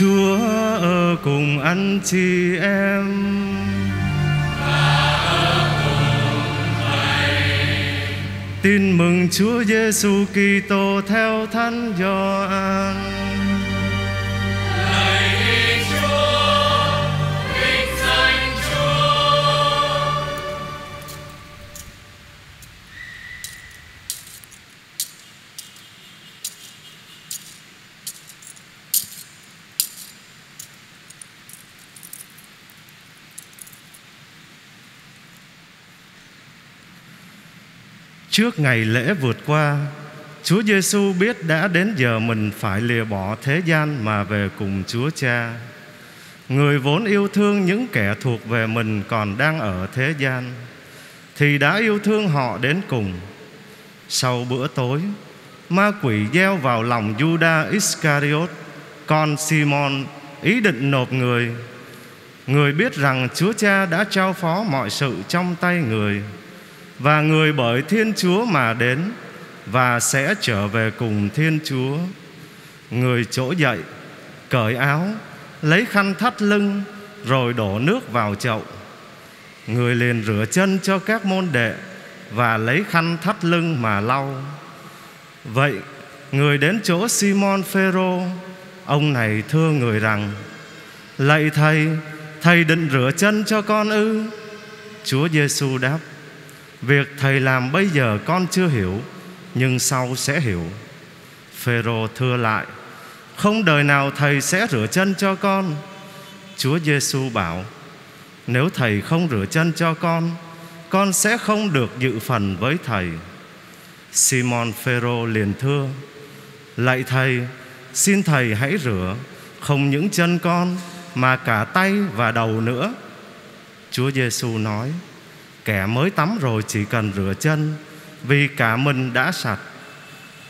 Chúa ở cùng anh chị em Tin mừng Chúa Giêsu Kitô theo Thánh Gioan. Trước ngày lễ vượt qua, Chúa Giêsu biết đã đến giờ mình phải lìa bỏ thế gian mà về cùng Chúa Cha. Người vốn yêu thương những kẻ thuộc về mình còn đang ở thế gian thì đã yêu thương họ đến cùng. Sau bữa tối, ma quỷ gieo vào lòng Judas Iscariot, con Simon ý định nộp người. Người biết rằng Chúa Cha đã trao phó mọi sự trong tay người và người bởi Thiên Chúa mà đến và sẽ trở về cùng Thiên Chúa. Người trỗi dậy, cởi áo, lấy khăn thắt lưng rồi đổ nước vào chậu. Người liền rửa chân cho các môn đệ và lấy khăn thắt lưng mà lau. Vậy, người đến chỗ Simon Phêrô, ông này thưa người rằng: "Lạy thầy, thầy định rửa chân cho con ư?" Chúa Giêsu đáp: Việc thầy làm bây giờ con chưa hiểu, Nhưng sau sẽ hiểu. Phêrô thưa lại, Không đời nào thầy sẽ rửa chân cho con. Chúa Giêsu bảo, Nếu thầy không rửa chân cho con Con sẽ không được dự phần với thầy. Simon Phêrô liền thưa, Lạy thầy, Xin thầy hãy rửa Không những chân con Mà cả tay và đầu nữa. Chúa Giêsu nói Kẻ mới tắm rồi chỉ cần rửa chân, Vì cả mình đã sạch.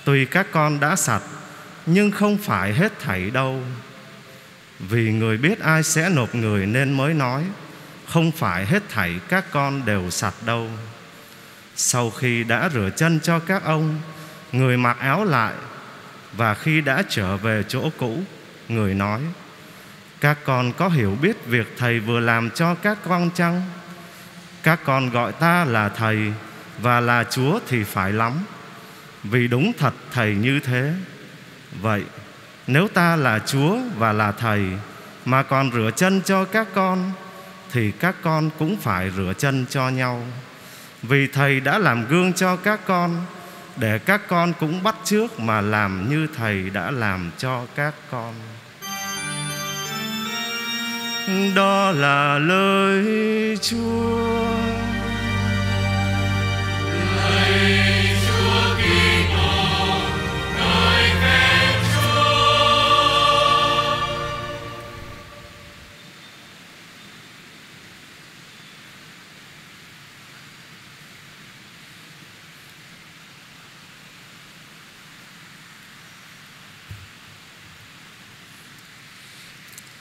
Tuy các con đã sạch, Nhưng không phải hết thảy đâu. Vì người biết ai sẽ nộp người Nên mới nói, Không phải hết thảy các con đều sạch đâu. Sau khi đã rửa chân cho các ông, Người mặc áo lại, Và khi đã trở về chỗ cũ, Người nói, Các con có hiểu biết việc thầy vừa làm cho các con chăng? Các con gọi ta là Thầy, Và là Chúa thì phải lắm. Vì đúng thật Thầy như thế. Vậy, nếu ta là Chúa và là Thầy, Mà còn rửa chân cho các con, Thì các con cũng phải rửa chân cho nhau. Vì Thầy đã làm gương cho các con, Để các con cũng bắt chước Mà làm như Thầy đã làm cho các con. Đó là lời Chúa.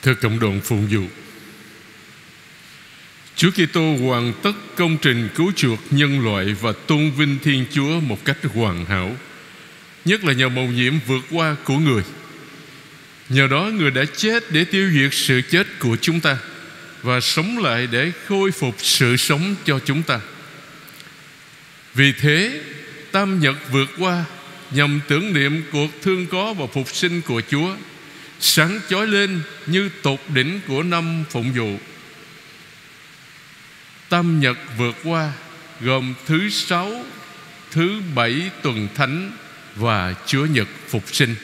Thưa cộng đoàn phụng vụ Chúa Kitô hoàn tất công trình cứu chuộc nhân loại và tôn vinh Thiên Chúa một cách hoàn hảo, nhất là nhờ mầu nhiệm vượt qua của người. Nhờ đó người đã chết để tiêu diệt sự chết của chúng ta và sống lại để khôi phục sự sống cho chúng ta. Vì thế, Tam Nhật vượt qua nhằm tưởng niệm cuộc thương có và phục sinh của Chúa sáng chói lên như tột đỉnh của năm phụng vụ Tam Nhật vượt qua gồm thứ sáu, thứ bảy tuần thánh và Chúa Nhật phục sinh.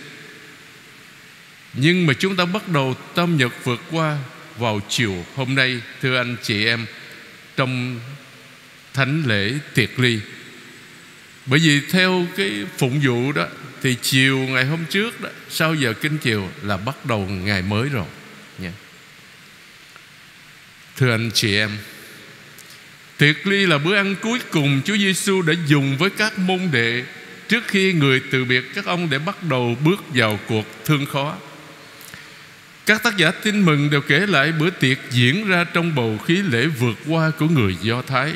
Nhưng mà chúng ta bắt đầu Tam Nhật vượt qua vào chiều hôm nay thưa anh chị em trong thánh lễ tiệc ly. Bởi vì theo cái phụng vụ đó, thì chiều ngày hôm trước đó, sau giờ kinh chiều là bắt đầu ngày mới rồi. Nha. Thưa anh chị em, Tiệc ly là bữa ăn cuối cùng Chúa Giêsu đã dùng với các môn đệ Trước khi người từ biệt các ông để bắt đầu bước vào cuộc thương khó. Các tác giả tin mừng đều kể lại bữa tiệc diễn ra trong bầu khí lễ vượt qua của người Do Thái.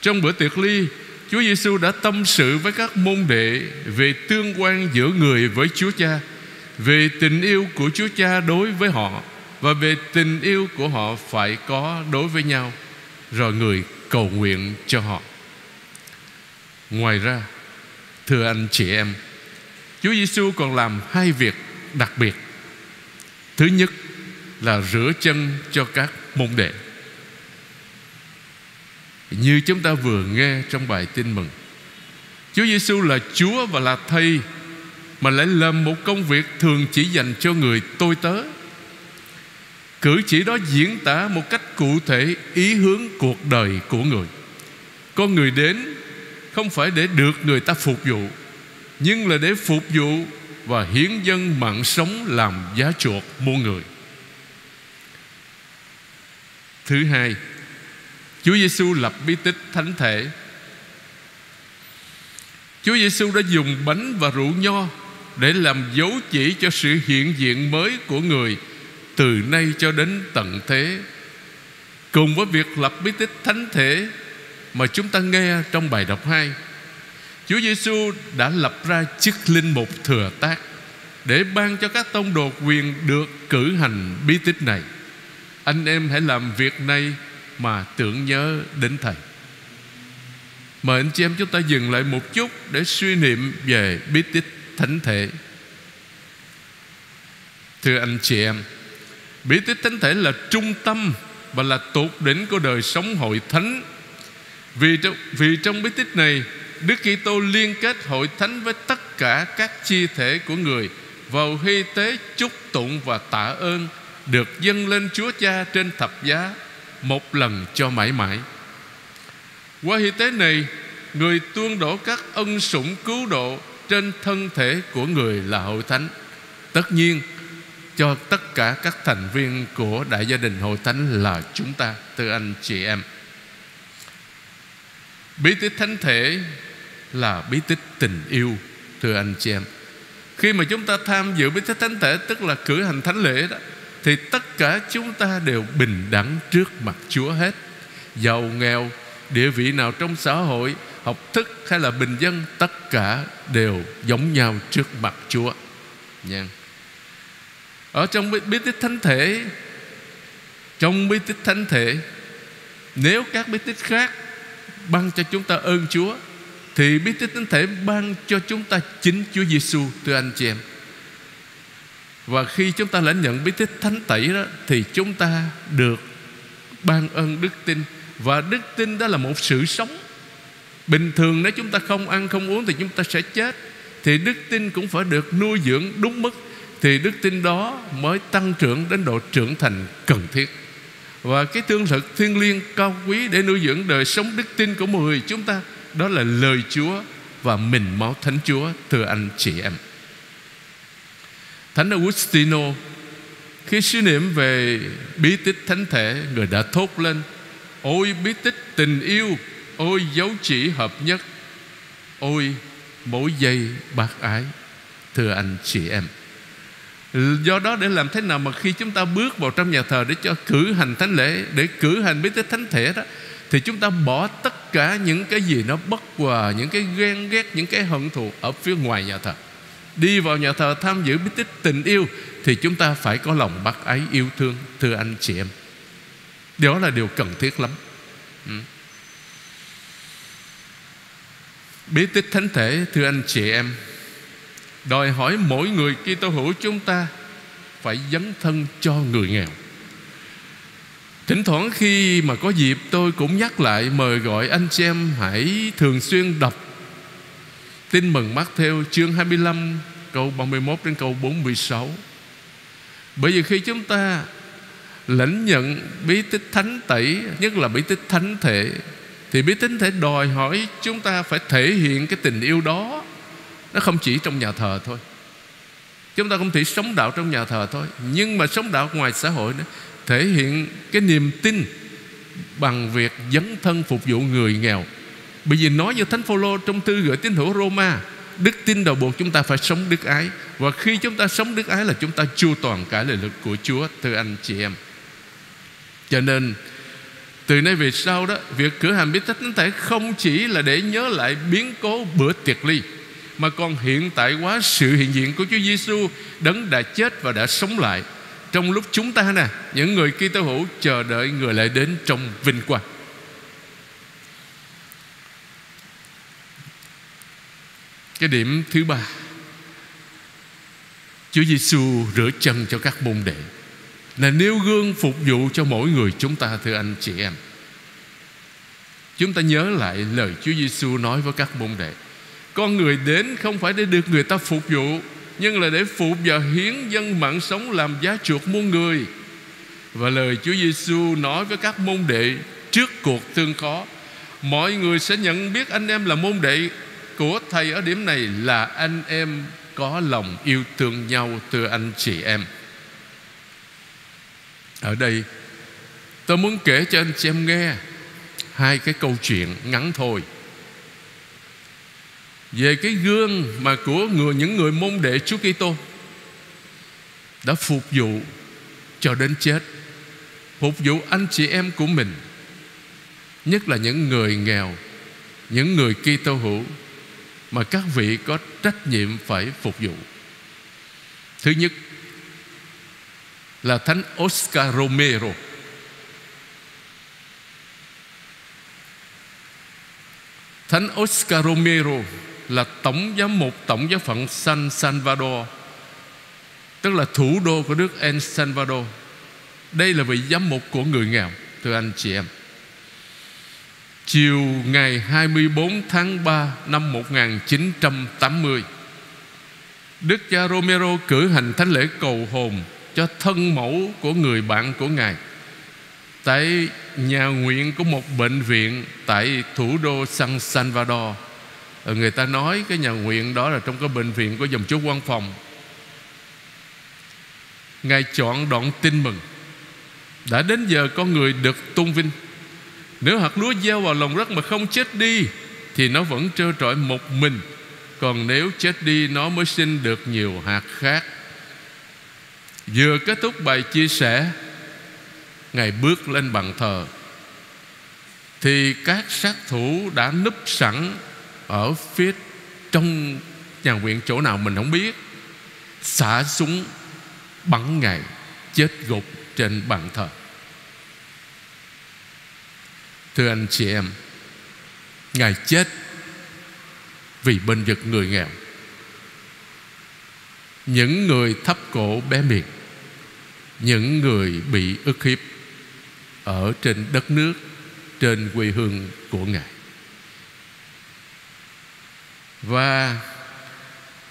Trong bữa tiệc ly Chúa Giêsu đã tâm sự với các môn đệ về tương quan giữa người với Chúa Cha, về tình yêu của Chúa Cha đối với họ và về tình yêu của họ phải có đối với nhau, rồi người cầu nguyện cho họ. Ngoài ra, thưa anh chị em, Chúa Giêsu còn làm hai việc đặc biệt. Thứ nhất là rửa chân cho các môn đệ như chúng ta vừa nghe trong bài tin mừng. Chúa Giêsu là Chúa và là Thầy, Mà lại làm một công việc thường chỉ dành cho người tôi tớ. Cử chỉ đó diễn tả một cách cụ thể ý hướng cuộc đời của người. Con người đến không phải để được người ta phục vụ, Nhưng là để phục vụ và hiến dân mạng sống làm giá chuộc muôn người. Thứ hai Chúa Giêsu lập bí tích thánh thể Chúa Giêsu đã dùng bánh và rượu nho để làm dấu chỉ cho sự hiện diện mới của người từ nay cho đến tận thế. Cùng với việc lập bí tích thánh thể mà chúng ta nghe trong bài đọc 2, Chúa Giêsu đã lập ra chức linh mục thừa tác để ban cho các tông đồ quyền được cử hành bí tích này. Anh em hãy làm việc này mà tưởng nhớ đến Thầy. Mời anh chị em chúng ta dừng lại một chút Để suy niệm về bí tích thánh thể. Thưa anh chị em Bí tích thánh thể là trung tâm Và là tột đỉnh của đời sống hội thánh. Vì trong, vì trong bí tích này Đức Kitô liên kết hội thánh với tất cả các chi thể của người vào hy tế chúc tụng và tạ ơn được dâng lên Chúa Cha trên thập giá một lần cho mãi mãi. Qua hy tế này, Người tuôn đổ các ân sủng cứu độ Trên thân thể của người là hội thánh. Tất nhiên, cho tất cả các thành viên của đại gia đình hội thánh là chúng ta, Thưa anh chị em. Bí tích thánh thể là bí tích tình yêu, Thưa anh chị em. Khi mà chúng ta tham dự bí tích thánh thể, Tức là cử hành thánh lễ đó thì tất cả chúng ta đều bình đẳng trước mặt Chúa hết. Giàu nghèo, địa vị nào trong xã hội, học thức hay là bình dân, tất cả đều giống nhau trước mặt Chúa. Nha. Ở trong bí tích thánh thể, trong bí tích thánh thể, nếu các bí tích khác ban cho chúng ta ơn Chúa, thì bí tích thánh thể ban cho chúng ta chính Chúa Giêsu thưa anh chị em và khi chúng ta lãnh nhận bí tích thánh tẩy đó, thì chúng ta được ban ơn đức tin. Và đức tin đó là một sự sống. Bình thường nếu chúng ta không ăn, không uống Thì chúng ta sẽ chết. Thì đức tin cũng phải được nuôi dưỡng đúng mức. Thì đức tin đó mới tăng trưởng đến độ trưởng thành cần thiết. Và cái tương thực thiên liêng cao quý Để nuôi dưỡng đời sống đức tin của mọi người chúng ta, Đó là lời Chúa Và mình máu Thánh Chúa, Thưa anh chị em. Thánh Augustino, Khi suy niệm về bí tích thánh thể, Người đã thốt lên, Ôi bí tích tình yêu, Ôi dấu chỉ hợp nhất, Ôi mỗi giây bác ái, Thưa anh chị em. Do đó để làm thế nào mà khi chúng ta bước vào trong nhà thờ Để cho cử hành thánh lễ, Để cử hành bí tích thánh thể đó, Thì chúng ta bỏ tất cả những cái gì nó bất hòa, Những cái ghen ghét, Những cái hận thù ở phía ngoài nhà thờ. Đi vào nhà thờ tham dự bí tích tình yêu, Thì chúng ta phải có lòng bác ái yêu thương, Thưa anh chị em. Đó là điều cần thiết lắm. Ừ. Bí tích thánh thể, thưa anh chị em, Đòi hỏi mỗi người Kitô hữu chúng ta Phải dấn thân cho người nghèo. Thỉnh thoảng khi mà có dịp, tôi cũng nhắc lại, Mời gọi anh chị em hãy thường xuyên đọc Tin mừng mắt theo chương 25 Câu 31 đến câu 46 Bởi vì khi chúng ta lãnh nhận bí tích thánh tẩy, Nhất là bí tích thánh thể, thì bí tích thể đòi hỏi chúng ta phải thể hiện cái tình yêu đó. Nó không chỉ trong nhà thờ thôi. Chúng ta không thể sống đạo trong nhà thờ thôi. Nhưng mà sống đạo ngoài xã hội nữa, thể hiện cái niềm tin bằng việc dấn thân phục vụ người nghèo bởi vì nói như thánh phaolô trong thư gửi tín hữu Roma, đức tin đầu buộc chúng ta phải sống đức ái. Và khi chúng ta sống đức ái là chúng ta chu toàn cả lời lực của Chúa, thưa anh chị em. Cho nên, từ nay về sau đó, Việc cửa hàng bí tích thánh thể không chỉ là để nhớ lại biến cố bữa tiệc ly, mà còn hiện tại quá sự hiện diện của Chúa Giêsu đấng đã chết và đã sống lại. Trong lúc chúng ta nè, những người Kitô hữu chờ đợi người lại đến trong vinh quang. Cái điểm thứ ba. Chúa Giêsu rửa chân cho các môn đệ. Là nêu gương phục vụ cho mỗi người chúng ta, thưa anh chị em. Chúng ta nhớ lại lời Chúa Giêsu nói với các môn đệ. Con người đến không phải để được người ta phục vụ, Nhưng là để phục và hiến dân mạng sống làm giá chuộc muôn người. Và lời Chúa Giêsu nói với các môn đệ Trước cuộc tương khó, Mọi người sẽ nhận biết anh em là môn đệ của Thầy ở điểm này Là anh em có lòng yêu thương nhau từ anh chị em. Ở đây, tôi muốn kể cho anh chị em nghe hai cái câu chuyện ngắn thôi. Về cái gương mà của người, những người môn đệ Chúa Kitô đã phục vụ cho đến chết, phục vụ anh chị em của mình, nhất là những người nghèo, những người Kitô hữu mà các vị có trách nhiệm phải phục vụ. Thứ nhất là thánh Oscar Romero. Thánh Oscar Romero là tổng giám mục, tổng giáo phận San Salvador, tức là thủ đô của nước El Salvador. Đây là vị giám mục của người nghèo, thưa anh chị em chiều ngày 24 tháng 3 năm 1980 Đức cha Romero cử hành thánh lễ cầu hồn cho thân mẫu của người bạn của Ngài. Tại nhà nguyện của một bệnh viện tại thủ đô San Salvador, người ta nói cái nhà nguyện đó là trong cái bệnh viện của dòng chúa quan phòng. Ngài chọn đoạn tin mừng, đã đến giờ con người được tôn vinh nếu hạt lúa gieo vào lòng đất mà không chết đi, thì nó vẫn trơ trọi một mình. Còn nếu chết đi, nó mới sinh được nhiều hạt khác. Vừa kết thúc bài chia sẻ, Ngài bước lên bàn thờ. Thì các sát thủ đã núp sẵn Ở phía trong nhà nguyện chỗ nào mình không biết, Xả súng bắn Ngài, Chết gục trên bàn thờ. Thưa anh chị em Ngài chết Vì bên vực người nghèo. Những người thấp cổ bé miệng, Những người bị ức hiếp ở trên đất nước trên quê hương của ngài. Và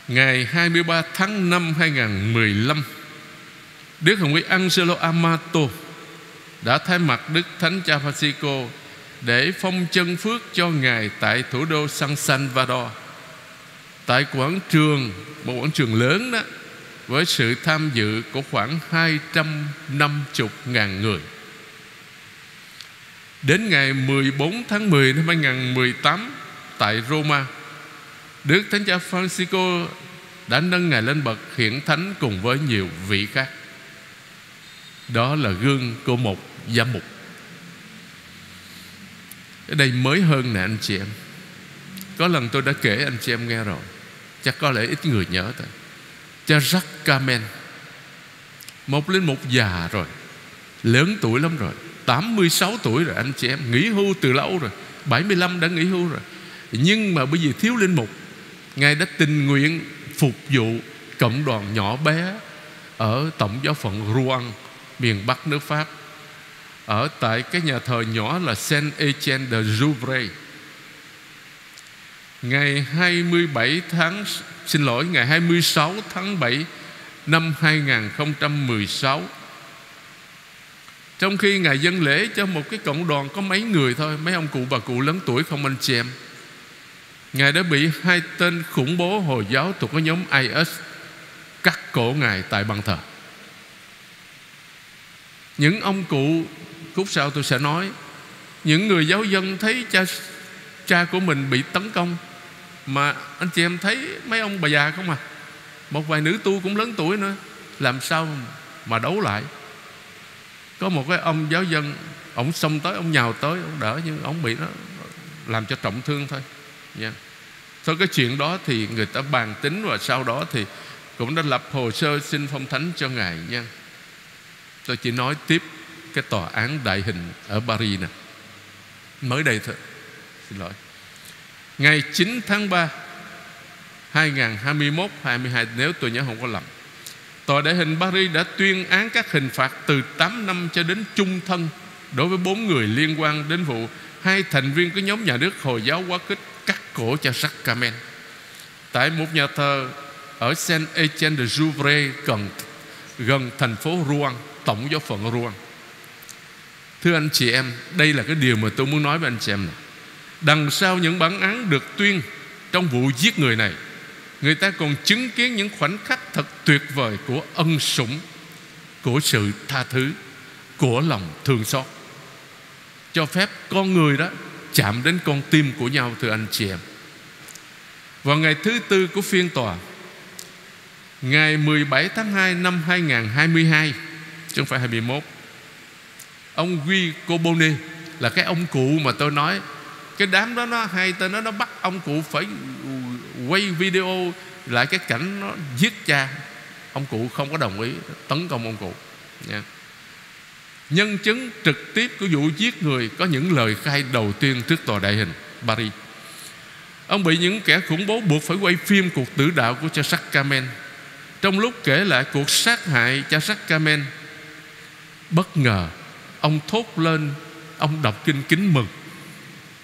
ngày 23 tháng 5 2015 Đức Hồng Quý Angelo Amato đã thay mặt Đức Thánh Cha Francisco để phong chân phước cho Ngài tại thủ đô San Salvador. Tại quảng trường, một quảng trường lớn đó, với sự tham dự của khoảng 250 ngàn người. Đến ngày 14 tháng 10 năm 2018 Tại Roma, Đức Thánh Cha Francisco Đã nâng Ngài lên bậc hiển thánh Cùng với nhiều vị khác. Đó là gương của một giám mục. Ở đây mới hơn nè anh chị em. Có lần tôi đã kể anh chị em nghe rồi. Chắc có lẽ ít người nhớ thôi. Cha Jack Camen Một linh mục già rồi. Lớn tuổi lắm rồi. 86 tuổi rồi anh chị em. Nghỉ hưu từ lâu rồi. 75 đã nghỉ hưu rồi. Nhưng mà bây giờ thiếu linh mục, Ngài đã tình nguyện phục vụ Cộng đoàn nhỏ bé Ở tổng giáo phận Rouen Miền Bắc nước Pháp. Ở tại cái nhà thờ nhỏ là Saint Etienne de Jouvray Ngày 27 tháng, Xin lỗi, Ngày 26 tháng 7 Năm 2016 trong khi Ngài dân lễ cho một cái cộng đoàn có mấy người thôi, Mấy ông cụ bà cụ lớn tuổi không anh chị em. Ngài đã bị hai tên khủng bố Hồi giáo thuộc cái nhóm IS Cắt cổ Ngài tại bàn thờ. Những ông cụ Khúc sau tôi sẽ nói, Những người giáo dân thấy cha cha của mình bị tấn công, Mà anh chị em thấy mấy ông bà già không à? Một vài nữ tu cũng lớn tuổi nữa, Làm sao mà đấu lại? Có một cái ông giáo dân ông xông tới ông nhào tới ông đỡ nhưng ông bị nó làm cho trọng thương thôi. Nha. Sau cái chuyện đó thì người ta bàn tính Và sau đó thì cũng đã lập hồ sơ xin phong thánh cho Ngài nha. Tôi chỉ nói tiếp cái tòa án đại hình ở Paris nè. Mới đây thôi. Xin lỗi. Ngày 9 tháng 3 2021 22 nếu tôi nhớ không có lầm Tòa đại hình Paris đã tuyên án các hình phạt từ 8 năm cho đến chung thân đối với bốn người liên quan đến vụ hai thành viên của nhóm nhà nước Hồi giáo quá khích cắt cổ cho Kamen tại một nhà thờ ở Saint Etienne de Jouvray gần gần thành phố Rouen, tổng giáo phận Rouen. Thưa anh chị em, đây là cái điều mà tôi muốn nói với anh chị em này. Đằng sau những bản án được tuyên trong vụ giết người này, người ta còn chứng kiến những khoảnh khắc thật tuyệt vời của ân sủng, của sự tha thứ, của lòng thương xót. Cho phép con người đó chạm đến con tim của nhau thưa anh chị em. Vào ngày thứ tư của phiên tòa Ngày 17 tháng 2 năm 2022 Chứ không phải 21 Ông Guy Coboni Là cái ông cụ mà tôi nói. Cái đám đó nó hay tên nó Nó bắt ông cụ phải quay video Lại cái cảnh nó giết cha. Ông cụ không có đồng ý, Tấn công ông cụ. Nha. Nhân chứng trực tiếp của vụ giết người Có những lời khai đầu tiên trước tòa đại hình, Paris. Ông bị những kẻ khủng bố buộc phải quay phim cuộc tử đạo của cha Kamen Trong lúc kể lại cuộc sát hại cha Kamen Bất ngờ Ông thốt lên, Ông đọc kinh kính mừng.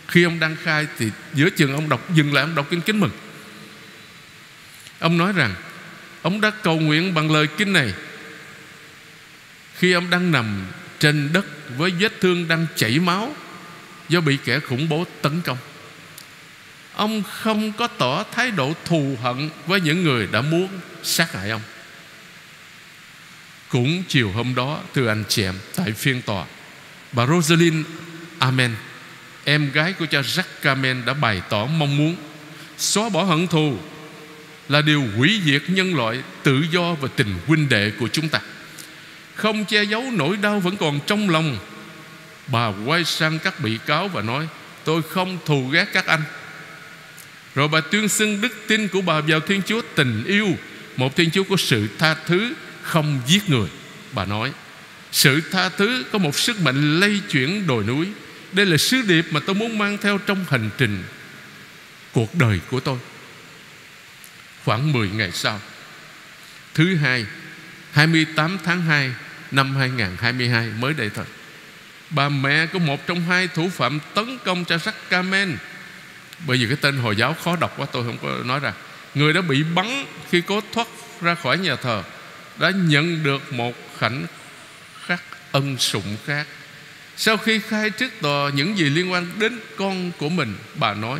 Khi ông đăng khai thì giữa chừng ông đọc, Dừng lại ông đọc kinh kính mừng. Ông nói rằng, Ông đã cầu nguyện bằng lời kinh này. Khi ông đang nằm trên đất Với vết thương đang chảy máu Do bị kẻ khủng bố tấn công, Ông không có tỏ thái độ thù hận Với những người đã muốn sát hại ông. Cũng chiều hôm đó, Thưa anh chị em, Tại phiên tòa, Bà Rosalind Amen, Em gái của cha Jack Amen Đã bày tỏ mong muốn Xóa bỏ hận thù Là điều hủy diệt nhân loại Tự do và tình huynh đệ của chúng ta. Không che giấu nỗi đau Vẫn còn trong lòng, Bà quay sang các bị cáo và nói, Tôi không thù ghét các anh. Rồi bà tuyên xưng đức tin của bà vào Thiên Chúa Tình yêu, Một Thiên Chúa có sự tha thứ không giết người. Bà nói, Sự tha thứ có một sức mạnh lây chuyển đồi núi. Đây là sứ điệp mà tôi muốn mang theo trong hành trình Cuộc đời của tôi. Khoảng 10 ngày sau, Thứ hai 28 tháng 2 năm 2022 mới đây thôi Bà mẹ của một trong hai thủ phạm tấn công cha sắc Kamen bởi vì cái tên Hồi giáo khó đọc quá, tôi không có nói ra. Người đã bị bắn khi cố thoát ra khỏi nhà thờ. Đã nhận được một khoảnh khắc ân sủng khác. Sau khi khai trước tòa, những gì liên quan đến con của mình, Bà nói,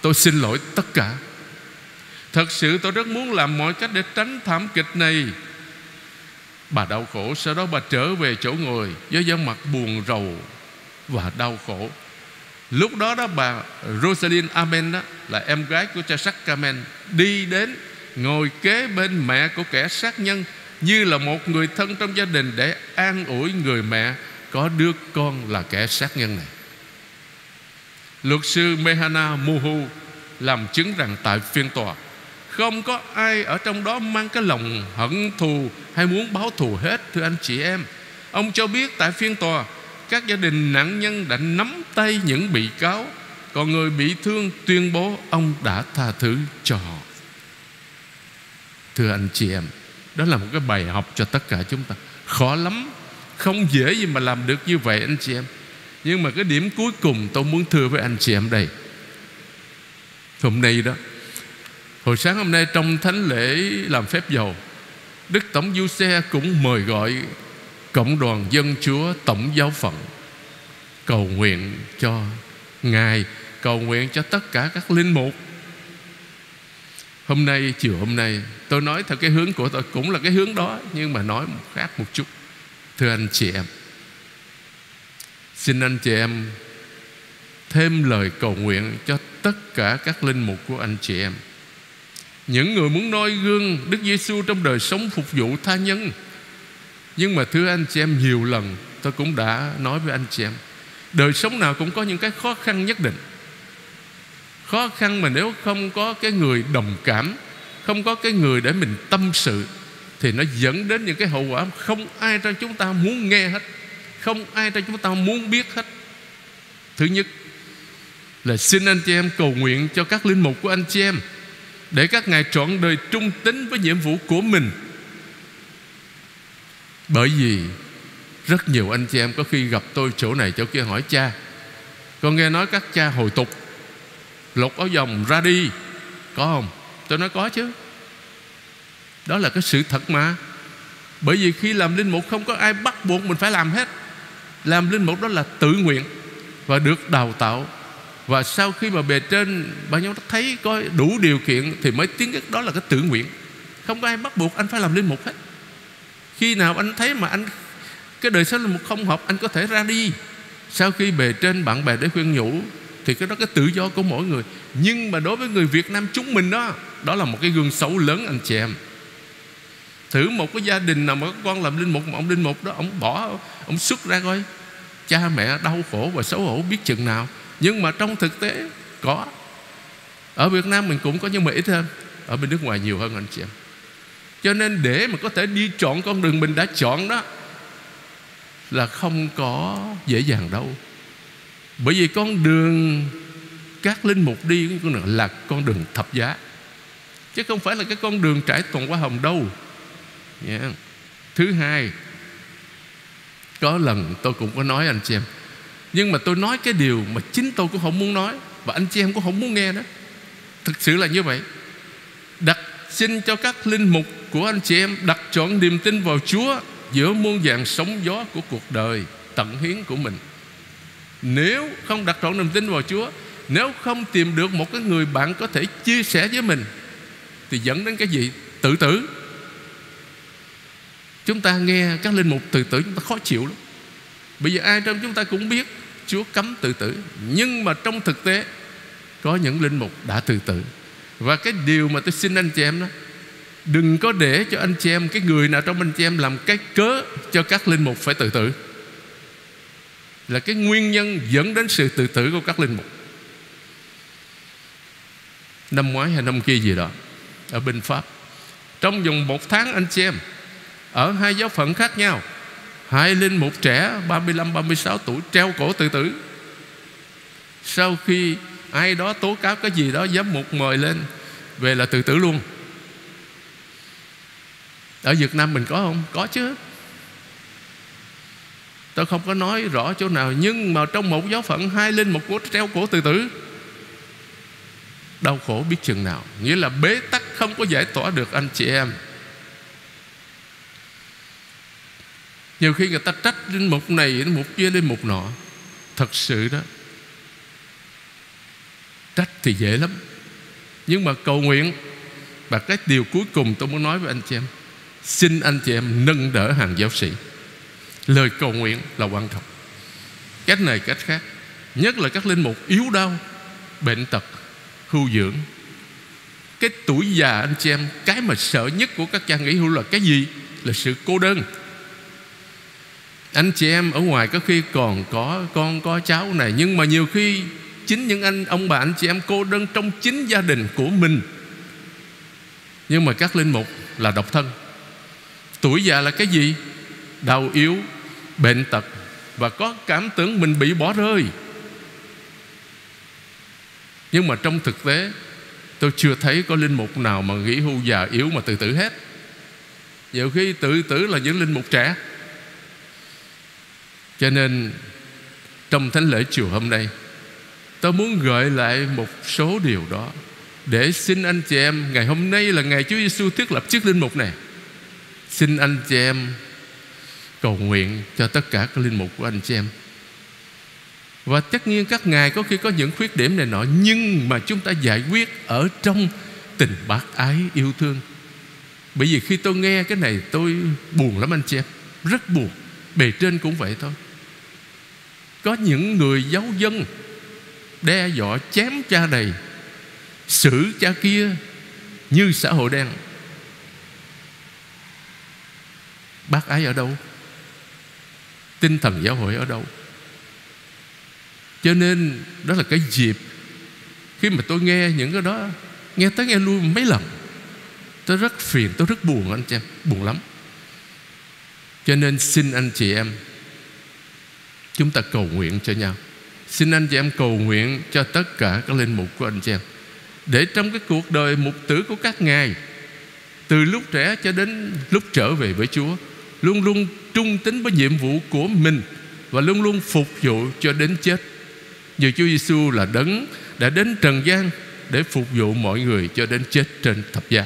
Tôi xin lỗi tất cả. Thật sự tôi rất muốn làm mọi cách để tránh thảm kịch này. Bà đau khổ, Sau đó bà trở về chỗ ngồi Với gương mặt buồn rầu Và đau khổ. Lúc đó đó bà Rosalind Amen đó Là em gái của cha Sacrament Đi đến ngồi kế bên mẹ của kẻ sát nhân như là một người thân trong gia đình Để an ủi người mẹ Có đứa con là kẻ sát nhân này. Luật sư Mehana Muhu Làm chứng rằng tại phiên tòa, Không có ai ở trong đó mang cái lòng hận thù Hay muốn báo thù hết, Thưa anh chị em. Ông cho biết tại phiên tòa, các gia đình nạn nhân đã nắm tay những bị cáo, còn người bị thương tuyên bố ông đã tha thứ cho họ. Thưa anh chị em đó là một cái bài học cho tất cả chúng ta. Khó lắm. Không dễ gì mà làm được như vậy, anh chị em. Nhưng mà cái điểm cuối cùng tôi muốn thưa với anh chị em đây. Hôm nay đó, hồi sáng hôm nay trong thánh lễ làm phép dầu, đức tổng du xe cũng mời gọi Cộng đoàn Dân Chúa Tổng Giáo phận Cầu nguyện cho Ngài, Cầu nguyện cho tất cả các linh mục. Hôm nay, chiều hôm nay Tôi nói theo cái hướng của tôi Cũng là cái hướng đó Nhưng mà nói một khác một chút. Thưa anh chị em Xin anh chị em Thêm lời cầu nguyện Cho tất cả các linh mục của anh chị em. Những người muốn noi gương Đức Giêsu trong đời sống phục vụ tha nhân. Nhưng mà thưa anh chị em nhiều lần Tôi cũng đã nói với anh chị em Đời sống nào cũng có những cái khó khăn nhất định khó khăn mà nếu không có cái người đồng cảm, không có cái người để mình tâm sự, thì nó dẫn đến những cái hậu quả không ai trong chúng ta muốn nghe hết, không ai trong chúng ta muốn biết hết. Thứ nhất là xin anh chị em cầu nguyện cho các linh mục của anh chị em để các ngài trọn đời trung tín với nhiệm vụ của mình. Bởi vì rất nhiều anh chị em có khi gặp tôi chỗ này chỗ kia hỏi cha, con nghe nói các cha hồi tục lột áo dòng ra đi. Có không? Tôi nói có chứ. Đó là cái sự thật mà. Bởi vì khi làm linh mục không có ai bắt buộc mình phải làm hết. Làm linh mục đó là tự nguyện và được đào tạo. Và sau khi mà bề trên, bà nhau thấy có đủ điều kiện thì mới tiến đó là cái tự nguyện. Không có ai bắt buộc anh phải làm linh mục hết. Khi nào anh thấy mà anh, cái đời sống linh mục không hợp, anh có thể ra đi. Sau khi bề trên bạn bè để khuyên nhủ thì cái đó, cái tự do của mỗi người. Nhưng mà đối với người Việt Nam chúng mình đó đó là một cái gương xấu lớn anh chị em. Thử một cái gia đình nào mà có con làm linh mục mà ông linh mục đó, ông bỏ, ông xuất ra coi. Cha mẹ đau khổ và xấu hổ biết chừng nào. Nhưng mà trong thực tế, có. Ở Việt Nam mình cũng có nhưng mà ít hơn. Ở bên nước ngoài nhiều hơn anh chị em. Cho nên để mà có thể đi chọn con đường mình đã chọn đó, là không có dễ dàng đâu bởi vì con đường các linh mục đi là con đường thập giá. Chứ không phải là cái con đường trải toàn qua hồng đâu. Yeah. thứ hai, có lần tôi cũng có nói anh chị em. Nhưng mà tôi nói cái điều mà chính tôi cũng không muốn nói, và anh chị em cũng không muốn nghe đó. Thực sự là như vậy. Đặt xin cho các linh mục của anh chị em đặt chọn niềm tin vào Chúa giữa muôn vàng sóng gió của cuộc đời tận hiến của mình nếu không đặt trọn niềm tin vào Chúa, nếu không tìm được một cái người bạn có thể chia sẻ với mình, thì dẫn đến cái gì? Tự tử. Chúng ta nghe các linh mục tự tử, chúng ta khó chịu lắm. Bây giờ ai trong chúng ta cũng biết Chúa cấm tự tử, nhưng mà trong thực tế, có những linh mục đã tự tử. Và cái điều mà tôi xin anh chị em đó, Đừng có để cho anh chị em, Cái người nào trong anh chị em làm cái cớ Cho các linh mục phải tự tử. Là cái nguyên nhân dẫn đến sự tự tử của các linh mục. Năm ngoái hay năm kia gì đó, Ở bên Pháp, Trong vòng một tháng anh chị em, Ở hai giáo phận khác nhau, Hai linh mục trẻ 35-36 tuổi Treo cổ tự tử. Sau khi ai đó tố cáo cái gì đó, Giám mục mời lên Về là tự tử luôn. Ở Việt Nam mình có không? Có chứ. Tôi không có nói rõ chỗ nào, Nhưng mà trong một giáo phận, Hai linh, một của, treo cổ tự tử, Đau khổ biết chừng nào. Nghĩa là bế tắc không có giải tỏa được anh chị em. Nhiều khi người ta trách linh mục này, Linh mục kia, linh mục nọ. Thật sự đó, Trách thì dễ lắm. Nhưng mà cầu nguyện Và cái điều cuối cùng tôi muốn nói với anh chị em. Xin anh chị em nâng đỡ hàng giáo sĩ. Lời cầu nguyện là quan trọng. Cách này cách khác. Nhất là các linh mục yếu đau, Bệnh tật Hưu dưỡng. Cái tuổi già anh chị em, Cái mà sợ nhất của các cha nghỉ hưu là cái gì? Là sự cô đơn. Anh chị em ở ngoài có khi còn có con, có cháu này, Nhưng mà nhiều khi chính những anh, ông bà, anh chị em cô đơn trong chính gia đình của mình. Nhưng mà các linh mục là độc thân. Tuổi già là cái gì? Đau yếu bệnh tật và có cảm tưởng mình bị bỏ rơi. Nhưng mà trong thực tế, tôi chưa thấy có linh mục nào mà nghỉ hưu già yếu mà tự tử hết. Nhiều khi tự tử là những linh mục trẻ. Cho nên, trong thánh lễ chiều hôm nay, Tôi muốn gợi lại một số điều đó Để xin anh chị em Ngày hôm nay là ngày Chúa Giêsu thiết lập chức linh mục này. Xin anh chị em Cầu nguyện cho tất cả các linh mục của anh chị em. Và tất nhiên các ngài có khi có những khuyết điểm này nọ, Nhưng mà chúng ta giải quyết Ở trong tình bác ái yêu thương. Bởi vì khi tôi nghe cái này, Tôi buồn lắm anh chị em. Rất buồn. Bề trên cũng vậy thôi. Có những người giáo dân, đe dọa, chém cha này, xử cha kia như xã hội đen. Bác ái ở đâu? Tinh thần giáo hội ở đâu. Cho nên, đó là cái dịp khi mà tôi nghe những cái đó, nghe tới nghe lui mấy lần, tôi rất phiền, tôi rất buồn anh chị em, buồn lắm. Cho nên xin anh chị em, chúng ta cầu nguyện cho nhau. Xin anh chị em cầu nguyện cho tất cả các linh mục của anh chị em, để trong cái cuộc đời mục tử của các ngài, từ lúc trẻ cho đến lúc trở về với Chúa luôn luôn trung tín với nhiệm vụ của mình và luôn luôn phục vụ cho đến chết. Như Chúa Giêsu là đấng đã đến trần gian để phục vụ mọi người cho đến chết trên thập giá.